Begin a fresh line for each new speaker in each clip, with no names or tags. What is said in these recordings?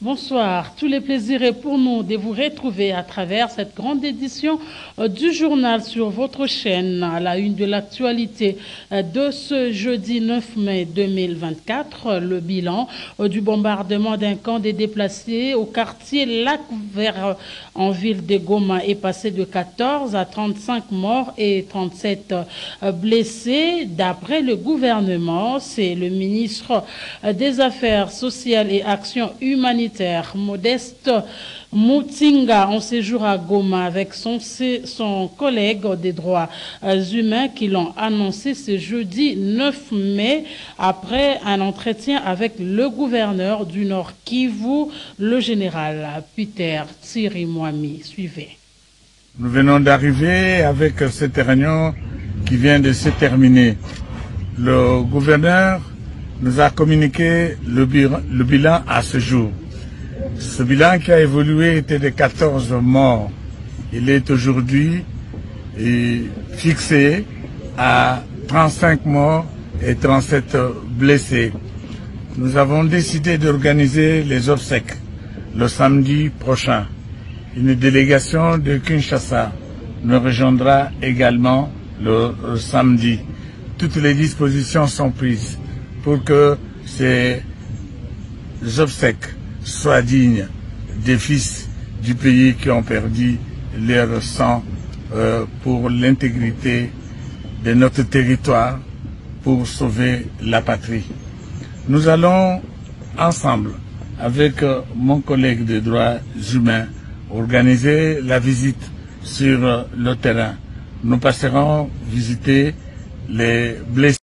Bonsoir, tous les plaisirs est pour nous de vous retrouver à travers cette grande édition euh, du journal sur votre chaîne à la une de l'actualité euh, de ce jeudi 9 mai 2024. Le bilan euh, du bombardement d'un camp des déplacés au quartier Lac Vert en ville de Goma est passé de 14 à 35 morts et 37 blessés. D'après le gouvernement, c'est le ministre des Affaires sociales et Actions humanitaires Modeste Moutinga en séjour à Goma avec son, collègue des droits humains qui l'ont annoncé ce jeudi 9 mai après un entretien avec le gouverneur du Nord Kivu, le général Peter Tsirimwami. Suivez.
Nous venons d'arriver avec cette réunion qui vient de se terminer. Le gouverneur nous a communiqué le bilan à ce jour. Ce bilan qui a évolué était de 14 morts. Il est aujourd'hui fixé à 35 morts et 37 blessés. Nous avons décidé d'organiser les obsèques le samedi prochain. Une délégation de Kinshasa nous rejoindra également le, samedi. Toutes les dispositions sont prises pour que ces obsèques soient dignes des fils du pays qui ont perdu leur sang euh, pour l'intégrité de notre territoire, pour sauver la patrie. Nous allons ensemble, avec euh, mon collègue des droits humains, organiser la visite sur euh, le terrain. Nous passerons visiter les blessés.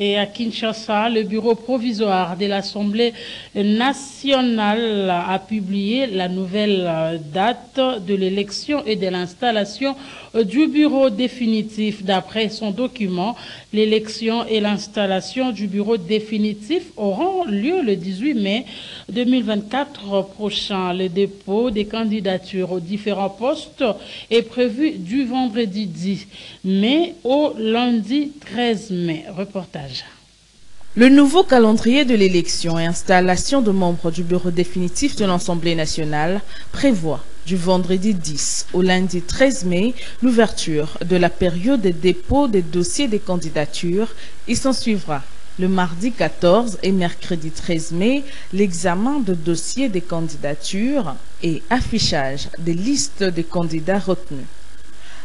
Et à Kinshasa, le bureau provisoire de l'Assemblée nationale a publié la nouvelle date de l'élection et de l'installation du bureau définitif. D'après son document, l'élection et l'installation du bureau définitif auront lieu le 18 mai 2024 prochain. Le dépôt des candidatures aux différents postes est prévu du vendredi 10 mai au lundi 13 mai. Reportage.
Le nouveau calendrier de l'élection et installation de membres du bureau définitif de l'Assemblée nationale prévoit du vendredi 10 au lundi 13 mai l'ouverture de la période de dépôt des dossiers des candidatures. Il s'en suivra le mardi 14 et mercredi 13 mai l'examen de dossiers des candidatures et affichage des listes des candidats retenus.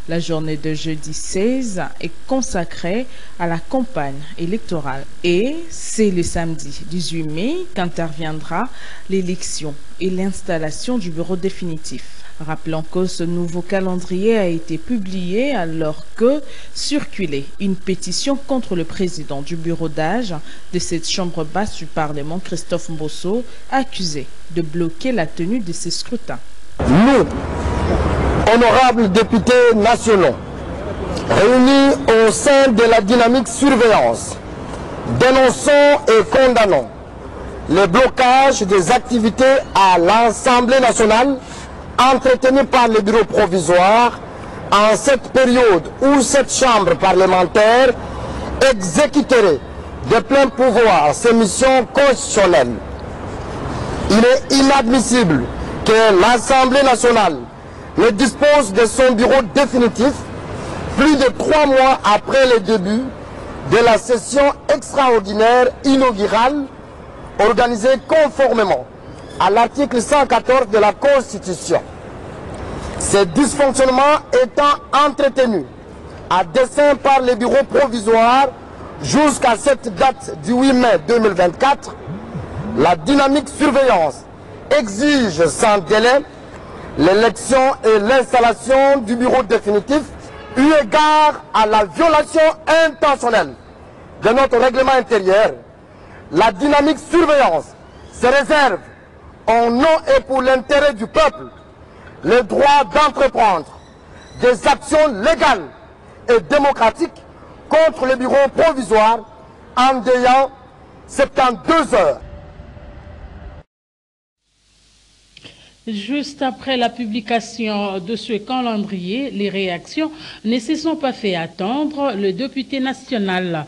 La journée de jeudi 16 est consacrée à la campagne électorale et c'est le samedi 18 mai qu'interviendra l'élection et l'installation du bureau définitif. Rappelons que ce nouveau calendrier a été publié alors que circulait une pétition contre le président du bureau d'âge de cette chambre basse du Parlement, Christophe Mbosso, accusé de bloquer la tenue de ces scrutins.
Nous, honorables députés nationaux, réunis au sein de la dynamique surveillance, dénonçons et condamnons le blocage des activités à l'Assemblée nationale entretenu par le bureau provisoire en cette période où cette chambre parlementaire exécuterait de plein pouvoir ses missions constitutionnelles. Il est inadmissible que l'Assemblée nationale ne dispose de son bureau définitif plus de trois mois après le début de la session extraordinaire inaugurale organisée conformément à l'article 114 de la Constitution. Ces dysfonctionnements étant entretenus à dessein par les bureaux provisoires jusqu'à cette date du 8 mai 2024, la dynamique surveillance exige sans délai l'élection et l'installation du bureau définitif eu égard à la violation intentionnelle de notre règlement intérieur. La dynamique surveillance se réserve au nom et pour l'intérêt du peuple le droit d'entreprendre des actions légales et démocratiques contre le bureau provisoire en déant 72 heures.
Juste après la publication de ce calendrier, les réactions ne se sont pas fait attendre. Le député national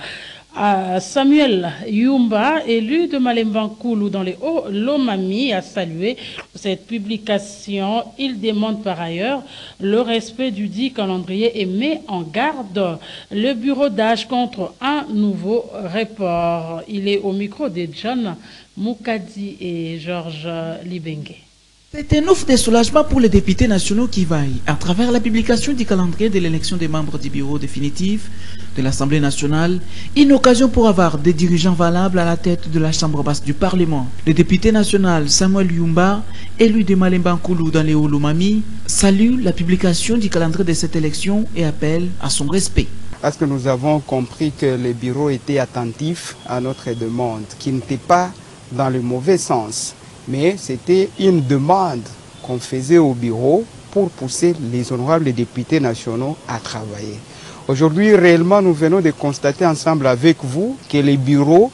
Samuel Yumba, élu de Malembankoulou dans les Hauts-Lomami, a salué cette publication. Il demande par ailleurs le respect du dit calendrier et met en garde le bureau d'âge contre un nouveau report. Il est au micro de John Moukadi et Georges Libengue.
C'est un offre de soulagement pour les députés nationaux qui vaillent, à travers la publication du calendrier de l'élection des membres du bureau définitif de l'Assemblée nationale, une occasion pour avoir des dirigeants valables à la tête de la Chambre basse du Parlement. Le député national Samuel Yumba, élu de Malembankoulou dans les Olumami, salue la publication du calendrier de cette élection et appelle à son respect.
Parce que nous avons compris que les bureaux étaient attentifs à notre demande, qui n'était pas dans le mauvais sens mais c'était une demande qu'on faisait au bureau pour pousser les honorables députés nationaux à travailler. Aujourd'hui, réellement, nous venons de constater ensemble avec vous que le bureau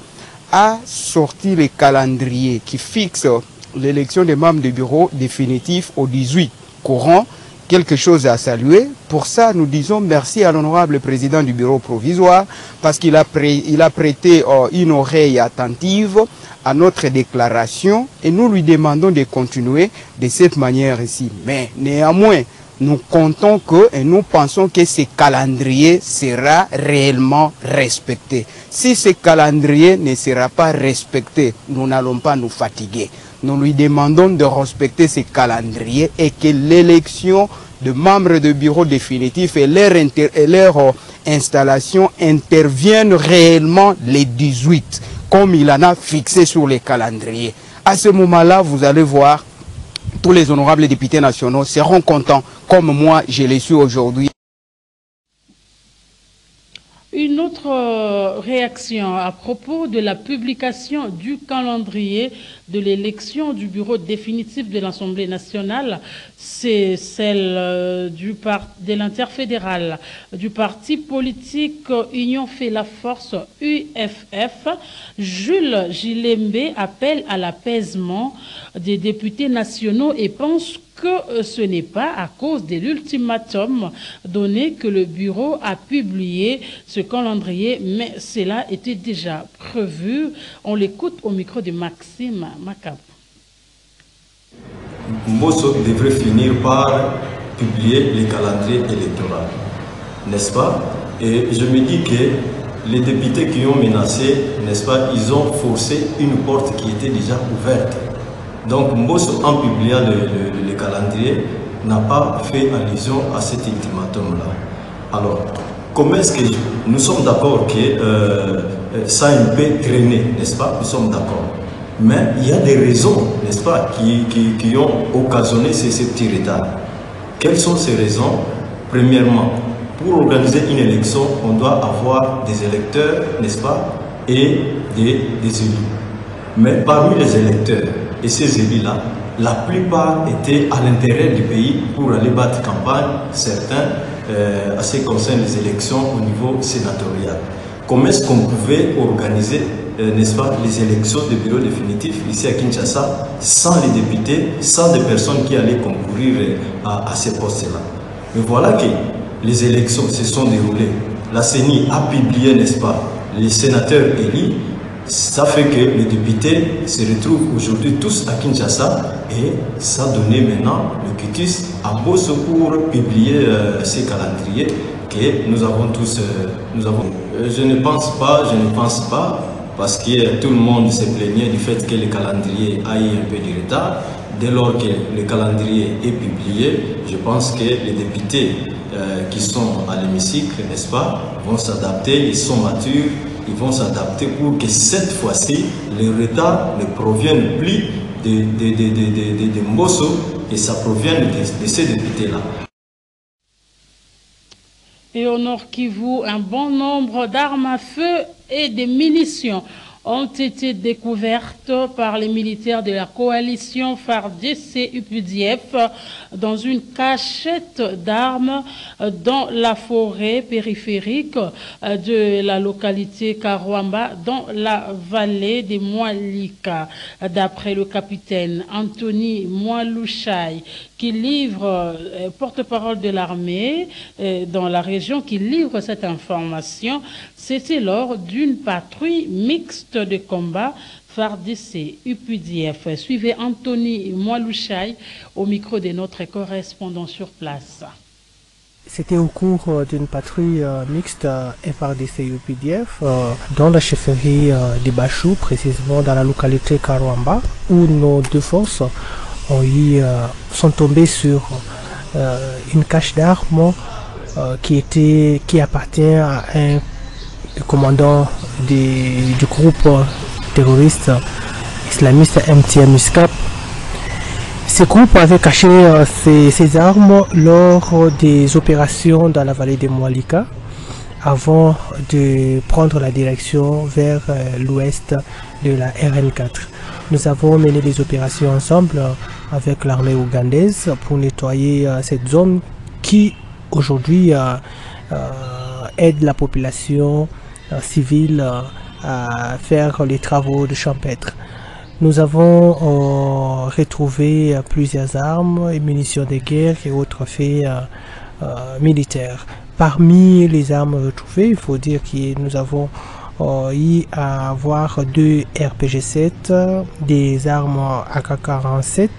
a sorti le calendrier qui fixe l'élection des membres du bureau définitif au 18 courant quelque chose à saluer. Pour ça, nous disons merci à l'honorable président du bureau provisoire parce qu'il a, prêté euh, une oreille attentive à notre déclaration et nous lui demandons de continuer de cette manière ici. Mais néanmoins, nous comptons que et nous pensons que ce calendrier sera réellement respecté. Si ce calendrier ne sera pas respecté, nous n'allons pas nous fatiguer. Nous lui demandons de respecter ce calendrier et que l'élection de membres de bureau définitif et leur, euh, installation interviennent réellement les 18, comme il en a fixé sur les calendriers. À ce moment-là, vous allez voir, tous les honorables députés nationaux seront contents, comme moi je l'ai su aujourd'hui.
Une autre réaction à propos de la publication du calendrier de l'élection du bureau définitif de l'Assemblée nationale, c'est celle du de l'interfédéral du parti politique Union fait la force UFF. Jules Gilembe appelle à l'apaisement des députés nationaux et pense que ce n'est pas à cause de l'ultimatum donné que le bureau a publié ce calendrier, mais cela était déjà prévu. On l'écoute au micro de Maxime Macab.
Mbosso devrait finir par publier le calendrier électoral, n'est-ce pas? Et je me dis que les députés qui ont menacé, n'est-ce pas, ils ont forcé une porte qui était déjà ouverte. Donc Mbosso, en publiant le, le, le calendrier, n'a pas fait allusion à cet ultimatum-là. Alors, comment est-ce que nous sommes d'accord que euh, ça a un peu traîné, n'est-ce pas? Nous sommes d'accord. Mais il y a des raisons, n'est-ce pas, qui, ont occasionné ces, ces petits retards. Quelles sont ces raisons? Premièrement, pour organiser une élection, on doit avoir des électeurs, n'est-ce pas, et des, des élus. Mais parmi les électeurs et ces élus-là, la plupart étaient à l'intérieur du pays pour aller battre campagne, certains euh, à ce qui concerne les élections au niveau sénatorial. Comment est-ce qu'on pouvait organiser, euh, n'est-ce pas, les élections de bureau définitif ici à Kinshasa sans les députés, sans des personnes qui allaient concourir à, à ces postes-là? Mais voilà que les élections se sont déroulées. La CENI a publié, n'est-ce pas, les sénateurs élus ça fait que les députés se retrouvent aujourd'hui tous à Kinshasa et ça a donné maintenant le quitus à Bosso pour publier euh, ces calendriers que nous avons tous. Euh, nous avons. Euh, je ne pense pas, je ne pense pas, parce que tout le monde se plaignait du fait que le calendrier a un peu de retard. Dès lors que le calendrier est publié, je pense que les députés qui sont à l'hémicycle, n'est-ce pas, vont s'adapter, ils sont matures ils vont s'adapter pour que cette fois-ci, le retard ne provienne plus de, de, de, de, de, et ça provienne de, de ces députés-là.
Et au Nord Kivu, un bon nombre d'armes à feu et de munitions ont été découvertes par les militaires de la coalition FARDC-UPDF dans une cachette d'armes dans la forêt périphérique de la localité Karouamba dans la vallée des Moalika. D'après le capitaine Anthony Moalouchaï, qui livre, euh, porte-parole de l'armée euh, dans la région, qui livre cette information, c'était lors d'une patrouille mixte de combat FARDC, UPDF. Suivez Anthony Moalouchaï au micro de notre correspondant sur place.
C'était au cours euh, d'une patrouille mixte FRDC UPDF dans la chefferie de Bachou, précisément dans la localité Karouamba, où nos deux forces ont eu, sont tombés sur une cache d'armes qui était qui appartient à un commandant du groupe terroriste islamiste MTM USCAP. Ce groupe avait caché ses, armes lors des opérations dans la vallée de Moalika avant de prendre la direction vers l'ouest de la RN4. Nous avons mené des opérations ensemble avec l'armée ougandaise pour nettoyer cette zone qui aujourd'hui aide la population civile à faire les travaux de champêtre. Nous avons retrouvé plusieurs armes et munitions de guerre et autres faits militaires. Parmi les armes retrouvées, il faut dire que nous avons eu à avoir deux RPG-7, des armes AK-47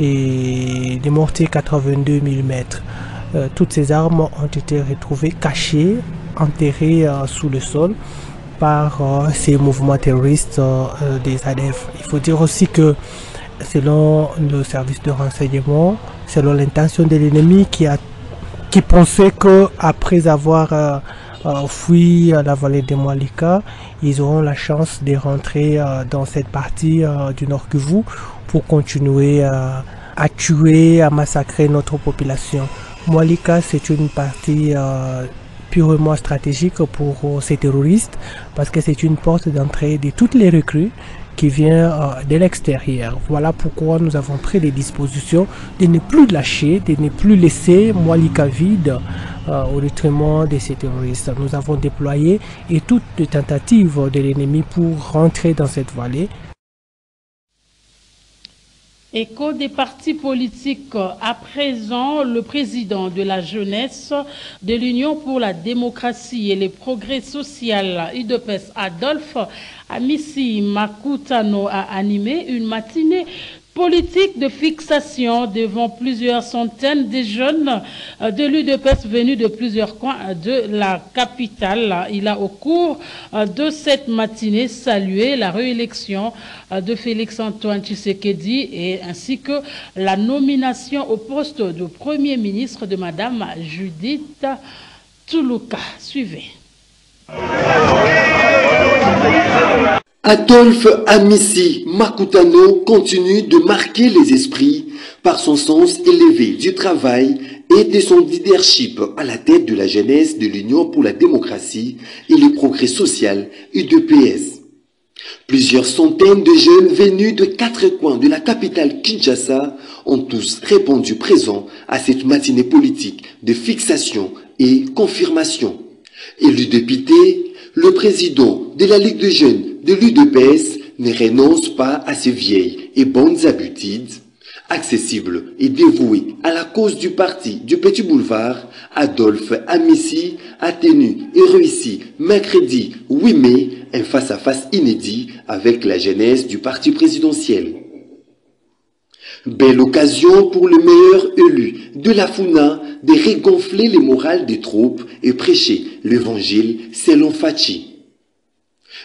et des mortiers 82 mm. toutes ces armes ont été retrouvées cachées, enterrées sous le sol par ces mouvements terroristes des ADF. Il faut dire aussi que selon le service de renseignement, selon l'intention de l'ennemi qui qui pensait que après avoir fui la vallée de Moalika, ils auront la chance de rentrer dans cette partie du Nord Kivu pour continuer à tuer, à massacrer notre population. Moalika, c'est une partie purement stratégique pour ces terroristes parce que c'est une porte d'entrée de toutes les recrues qui vient de l'extérieur. Voilà pourquoi nous avons pris des dispositions de ne plus lâcher, de ne plus laisser Moalika vide au détriment de ces terroristes. Nous avons déployé et toutes les tentatives de l'ennemi pour rentrer dans cette vallée.
Écho des partis politiques. À présent, le président de la jeunesse de l'Union pour la démocratie et les progrès sociaux, UDPS Adolphe Amissi Makutano, a animé une matinée politique de fixation devant plusieurs centaines de jeunes de l'UDPS venus de plusieurs coins de la capitale. Il a au cours de cette matinée salué la réélection de Félix Antoine Tshisekedi et ainsi que la nomination au poste de Premier ministre de Madame Judith Toulouka. Suivez.
Adolphe Amissi Makutano continue de marquer les esprits par son sens élevé du travail et de son leadership à la tête de la jeunesse de l'Union pour la démocratie et le progrès social UDPS. Plusieurs centaines de jeunes venus de quatre coins de la capitale Kinshasa ont tous répondu présents à cette matinée politique de fixation et confirmation. Élu député, le président de la Ligue de jeunes de l'UDPS ne renonce pas à ses vieilles et bonnes habitudes. Accessible et dévoué à la cause du parti du Petit Boulevard, Adolphe Amissi a tenu et réussi mercredi 8 mai un face-à-face inédit avec la jeunesse du parti présidentiel. Belle occasion pour le meilleur élu de la FUNA de régonfler les morales des troupes et prêcher l'évangile selon Fachi.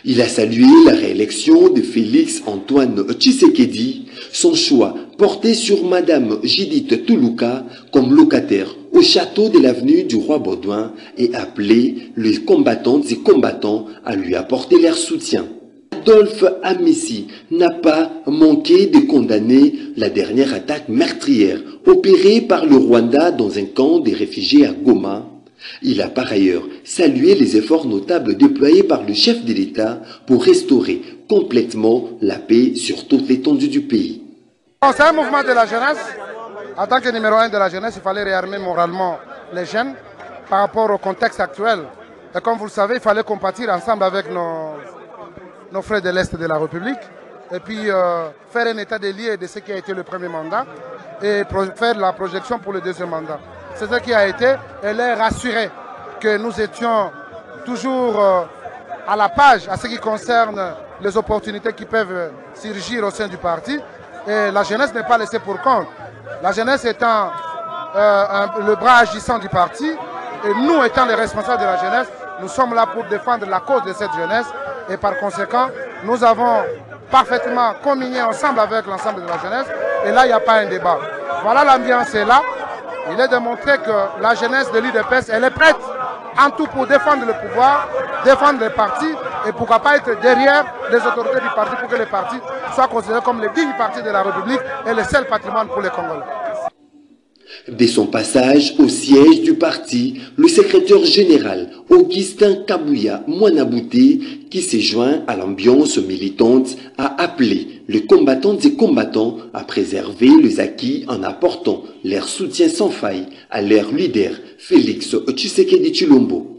Il a salué la réélection de Félix Antoine Tshisekedi, son choix porté sur Madame Judith Toulouka comme locataire au château de l'avenue du Roi Baudouin et appelé les combattantes et combattants à lui apporter leur soutien. Adolphe Amissi n'a pas manqué de condamner la dernière attaque meurtrière opérée par le Rwanda dans un camp des réfugiés à Goma, Il a par ailleurs salué les efforts notables déployés par le chef de l'État pour restaurer complètement la paix sur toute l'étendue du pays.
C'est un mouvement de la jeunesse. En tant que numéro un de la jeunesse, il fallait réarmer moralement les jeunes par rapport au contexte actuel. Et comme vous le savez, il fallait compatir ensemble avec nos, frères de l'Est de la République et puis euh, faire un état des lieux de ce qui a été le premier mandat et faire la projection pour le deuxième mandat. C'est ce qui a été et les rassurer que nous étions toujours euh, à la page à ce qui concerne les opportunités qui peuvent surgir au sein du parti. Et la jeunesse n'est pas laissée pour compte. La jeunesse étant euh, le bras agissant du parti et nous étant les responsables de la jeunesse, nous sommes là pour défendre la cause de cette jeunesse et par conséquent, nous avons parfaitement communié ensemble avec l'ensemble de la jeunesse et là, il n'y a pas un débat. Voilà l'ambiance est là. Il est démontré que la jeunesse de l'UDPS, elle est prête en tout pour défendre le pouvoir, défendre les partis et pourquoi pas être derrière les autorités du parti pour que les partis soient considérés comme les dignes partis de la République et le seul patrimoine pour les Congolais.
Dès son passage au siège du parti, le secrétaire général Augustin Kabouya Mouanabouté, qui s'est joint à l'ambiance militante, a appelé les combattantes et combattants à préserver les acquis en apportant leur soutien sans faille à leur leader Félix Tshisekedi Chilombo.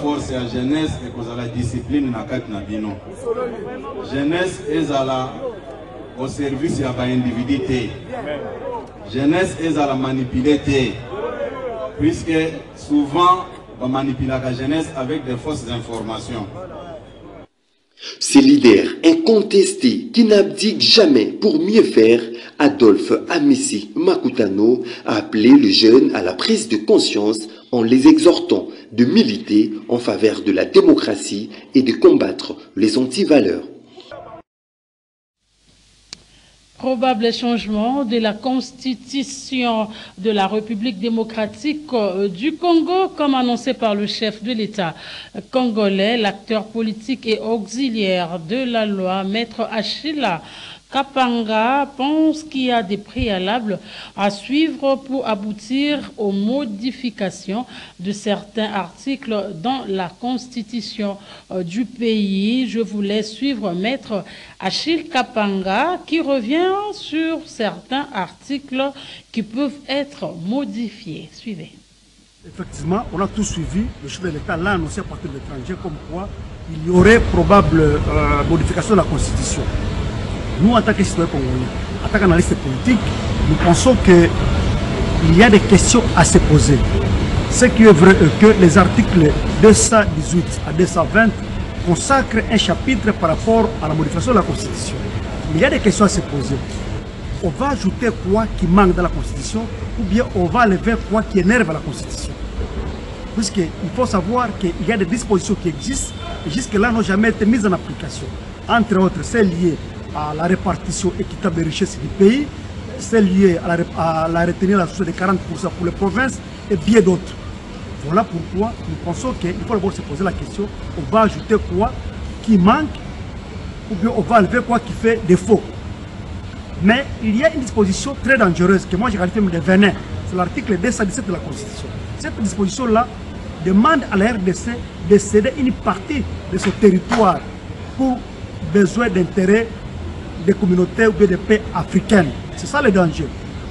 force ya jeunesse ekozala discipline na kati na bino jeunesse ezala au service ya baindividu te jeunesse ezala manipule te puisque souvent bamanipulaka jeunesse avec des fausses informations.
Ce leader incontesté qui n'abdique jamais pour mieux faire, Adolphe Amissi Makutano a appelé les jeunes à la prise de conscience en les exhortant de militer en faveur de la démocratie et de combattre les antivaleurs.
Probable changement de la constitution de la République démocratique euh, du Congo, comme annoncé par le chef de l'État congolais, l'acteur politique et auxiliaire de la loi, Maître Achila Kapanga pense qu'il y a des préalables à suivre pour aboutir aux modifications de certains articles dans la constitution euh, du pays. Je voulais suivre Maître Achille Kapanga qui revient sur certains articles qui peuvent être modifiés. Suivez.
Effectivement, on a tout suivi. Le chef de l'État l'a annoncé à partir de l'étranger comme quoi il y aurait probable euh, modification de la Constitution. Nous, en tant que citoyens congolais, en tant qu'analystes politiques, nous pensons qu'il y a des questions à se poser. Ce qui est vrai est que les articles 218 à 220 consacrent un chapitre par rapport à la modification de la Constitution. Il y a des questions à se poser. On va ajouter quoi qui manque dans la Constitution ou bien on va enlever quoi qui énerve la Constitution. Puisqu'il faut savoir qu'il y a des dispositions qui existent et jusque-là n'ont jamais été mises en application. Entre autres, celles liées à la répartition équitable des richesses du pays, celles liées à la, retenue de la de 40% pour les provinces et bien d'autres. Voilà pourquoi nous pensons qu'il faut d'abord se poser la question, on va ajouter quoi qui manque ou bien on va enlever quoi qui fait défaut. Mais il y a une disposition très dangereuse que moi j'ai qualifiée de venin. C'est l'article 217 de la Constitution. Cette disposition-là demande à la RDC de céder une partie de ce territoire pour besoin d'intérêt des communautés ou des pays africaines. C'est ça le danger.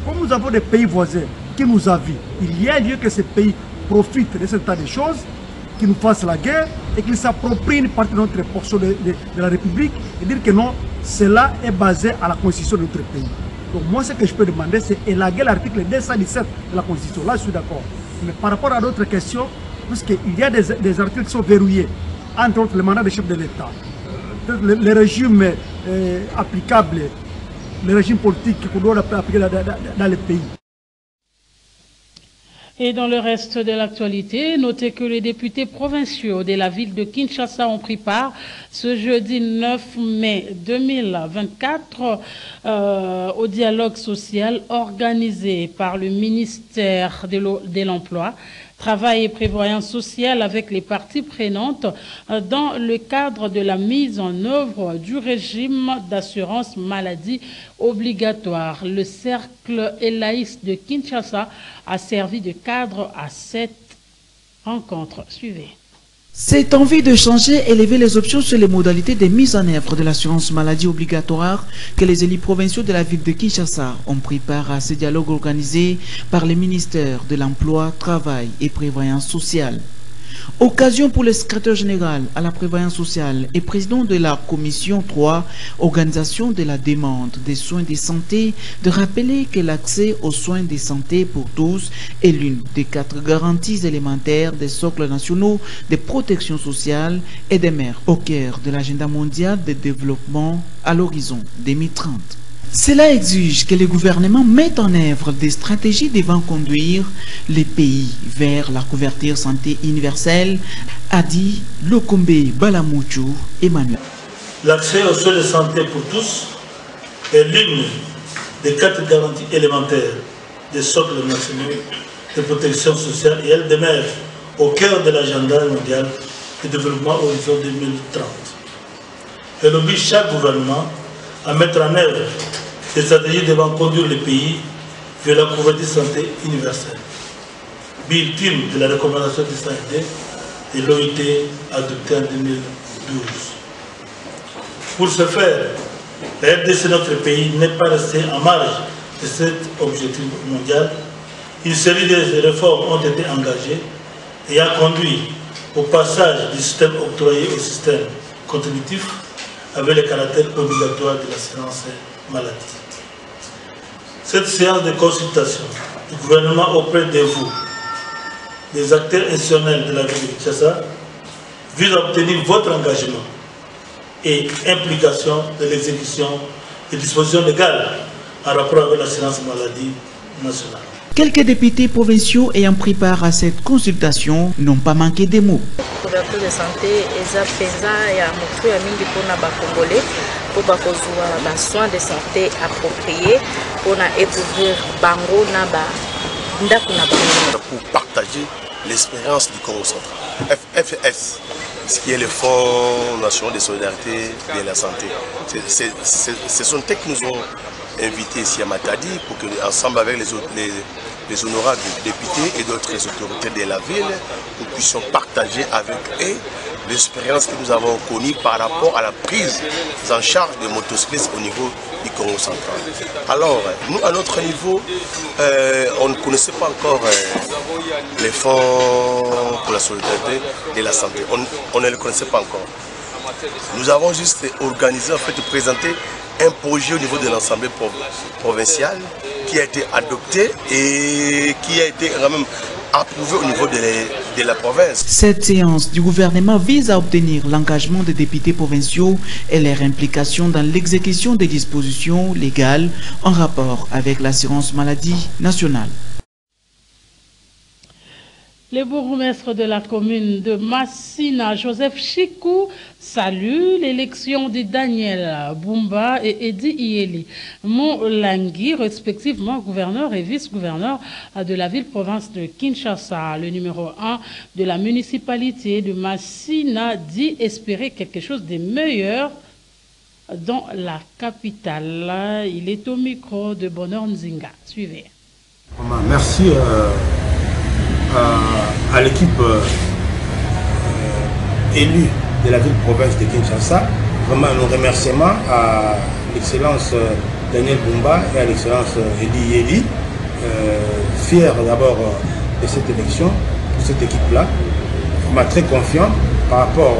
Comme nous avons des pays voisins qui nous avient, il y a lieu que ces pays profitent de ce tas de choses, qu'ils nous fassent la guerre et qu'ils s'approprient une partie de notre portion de, de, la République et dire que non, cela est basé à la constitution de notre pays. Donc moi, ce que je peux demander, c'est élaguer l'article 217 de la constitution. Là, je suis d'accord. Mais par rapport à d'autres questions, puisqu'il y a des, des articles qui sont verrouillés, entre autres le mandat de chef de l'État, le, le, régime euh, applicable, le régime politique qu'on doit appliquer dans, dans, dans le pays.
Et dans le reste de l'actualité, notez que les députés provinciaux de la ville de Kinshasa ont pris part ce jeudi 9 mai 2024 euh, au dialogue social organisé par le ministère de l'Emploi, travail et prévoyance sociale avec les parties prenantes euh, dans le cadre de la mise en œuvre du régime d'assurance maladie obligatoire. Le cercle Elaïs de Kinshasa a servi de cadre à cette rencontre. Suivez.
Cette envie de changer, élever les options sur les modalités de mise en œuvre de l'assurance maladie obligatoire que les élus provinciaux de la ville de Kinshasa ont pris part à ce dialogue organisé par les ministères de l'Emploi, Travail et Prévoyance sociale. Occasion pour le secrétaire général à la prévoyance sociale et président de la commission 3, organisation de la demande des soins de santé, de rappeler que l'accès aux soins de santé pour tous est l'une des quatre garanties élémentaires des socles nationaux de protection sociale et des mers au cœur de l'agenda mondial de développement à l'horizon 2030. Cela exige que le gouvernement mette en œuvre des stratégies devant conduire les pays vers la couverture santé universelle, a dit Lokombe Balamouchou Emmanuel.
L'accès aux soins de santé pour tous est l'une des quatre garanties élémentaires des socles nationaux de protection sociale et elle demeure au cœur de l'agenda mondial de développement horizon 2030. Elle oblige chaque gouvernement à mettre en œuvre des stratégies devant conduire le pays vers la couverture santé universelle. Ultime de la recommandation du SAID et l'OIT adoptée en 2012. Pour ce faire, la RDC, notre pays, n'est pas resté en marge de cet objectif mondial. Une série de réformes ont été engagées et a conduit au passage du système octroyé au système contributif avec le caractère obligatoire de l'assurance maladie. Cette séance de consultation du gouvernement auprès de vous, des acteurs institutionnels de la ville de Kinshasa, vise à obtenir votre engagement et implication de l'exécution des dispositions légales en rapport avec l'assurance maladie nationale.
Quelques députés provinciaux ayant pris part à cette consultation n'ont pas manqué des mots.
couverture de santé eza mpenza ya motuya mingi mpona bacongolais mpo bakozwa basoin de santé approprié mpona écouvrir bango na bandako na bango
pour partager l'expérience du Congo central. FFS, ce qui est le Fonds national de solidarité de la santé. Ce sont eux qui nous ont invités ici à Matadi pour que, ensemble avec les, autres- les, les honorables députés et d'autres autorités de la ville, nous puissions partager avec eux l'expérience que nous avons connue par rapport à la prise en charge des motocyclistes au niveau du Congo central. Alors, nous, à notre niveau, euh, on ne connaissait pas encore euh, les fonds pour la solidarité et la santé. On, ne les connaissait pas encore. Nous avons juste organisé, en fait, présenté un projet au niveau de l'Assemblée pro- provinciale qui a été adopté et qui a été quand même approuvé au niveau de de la province.
Cette séance du gouvernement vise à obtenir l'engagement des députés provinciaux et leur implication dans l'exécution des dispositions légales en rapport avec l'assurance maladie nationale.
Le bourgmestre de la commune de Massina, Joseph Chikou, salue l'élection de Daniel Bumba et Edi Ieli Molangui, respectivement gouverneur et vice-gouverneur de la ville-province de Kinshasa. Le numéro 1 de la municipalité de Massina dit espérer quelque chose de meilleur dans la capitale. Il est au micro de Bonheur Nzinga. Suivez.
Merci euh, à, à l'équipe euh, élue de la ville-province de Kinshasa. Vraiment nos remerciements à l'excellence euh, Daniel Bumba et à l'excellence euh, Edi Yeli. Euh, fier d'abord euh, de cette élection, pour cette équipe-là. Vraiment très confiant par rapport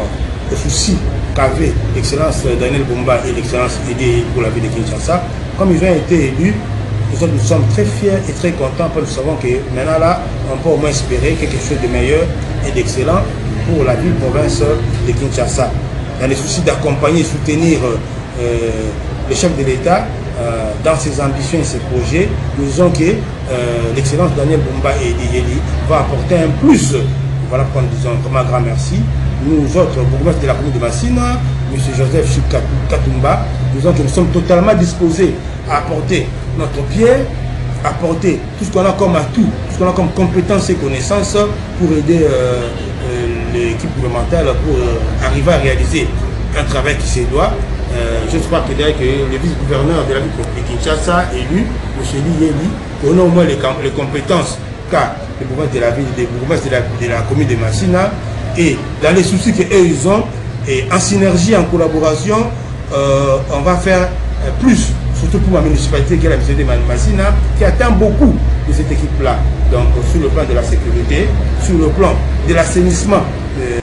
aux soucis qu'avait l'excellence Daniel Bumba et l'excellence Yeli pour la ville de Kinshasa. Comme ils ont été élus, nous sommes, très fiers et très contents parce que nous savons que maintenant là, on peut au moins espérer quelque chose de meilleur et d'excellent pour la ville-province de Kinshasa. Dans les soucis d'accompagner et soutenir euh, le chef de l'État euh, dans ses ambitions et ses projets, nous disons que euh, l'excellence Daniel Bumba et Yeli va apporter un plus. Voilà pourquoi nous disons un grand merci. Nous autres, bourgmestres de la commune de Massina, M. Joseph Chikatumba, nous que nous sommes totalement disposés à apporter notre pierre apporter tout ce qu'on a comme atout, tout ce qu'on a comme compétences et connaissances pour aider l'équipe gouvernementale pour arriver à réaliser un travail qui se doit. je crois que, que le vice-gouverneur de la ville de Kinshasa, élu, M. Yeli, qu'on a au moins les, les compétences qu'a le bourgmestre de la ville, de la, de la commune de Massina, et dans les soucis qu'eux ils ont, et en synergie, en collaboration, euh, on va faire plus, surtout pour ma municipalité qui est la municipalité de Massina, qui attend beaucoup de cette équipe-là. Donc sur le plan de la sécurité, sur le plan de l'assainissement. Euh